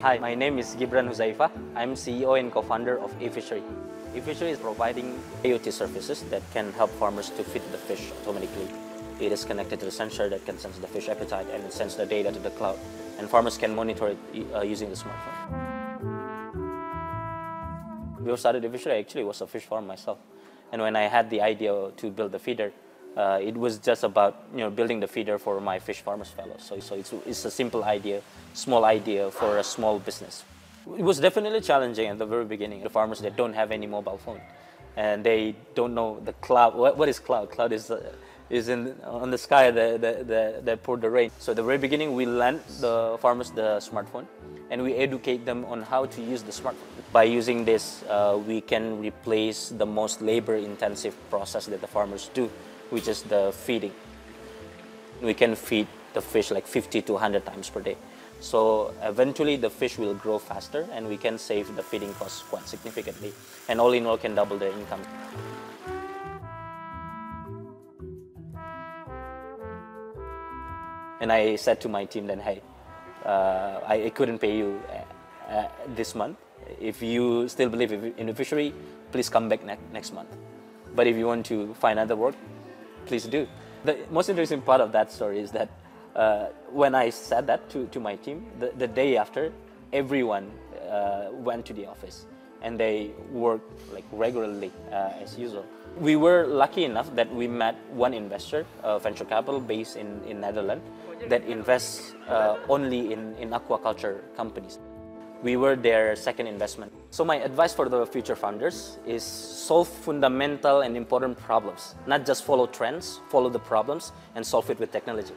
Hi, my name is Gibran Huzaifah. I'm CEO and co-founder of eFishery. eFishery is providing IoT services that can help farmers to feed the fish automatically. It is connected to the sensor that can sense the fish appetite and sends the data to the cloud. And farmers can monitor it uh, using the smartphone. We started eFishery, actually was a fish farm myself. And when I had the idea to build the feeder, uh, it was just about you know building the feeder for my fish farmers fellows. So, so it's, it's a simple idea, small idea for a small business. It was definitely challenging at the very beginning. The farmers that don't have any mobile phone, and they don't know the cloud. What, what is cloud? Cloud is uh, is in on the sky that that that pour the rain. So at the very beginning, we lend the farmers the smartphone, and we educate them on how to use the smartphone. By using this, uh, we can replace the most labor-intensive process that the farmers do which is the feeding. We can feed the fish like 50 to 100 times per day. So eventually the fish will grow faster and we can save the feeding costs quite significantly. And all in all can double their income. And I said to my team then, hey, uh, I, couldn't pay you uh, uh, this month. If you still believe in the fishery, please come back ne next month. But if you want to find other work, please do. The most interesting part of that story is that uh, when I said that to, to my team, the, the day after, everyone uh, went to the office and they worked like regularly uh, as usual. We were lucky enough that we met one investor, uh, venture capital based in, in Netherlands, that invests uh, only in, in aquaculture companies. We were their second investment. So my advice for the future founders is solve fundamental and important problems. Not just follow trends, follow the problems and solve it with technology.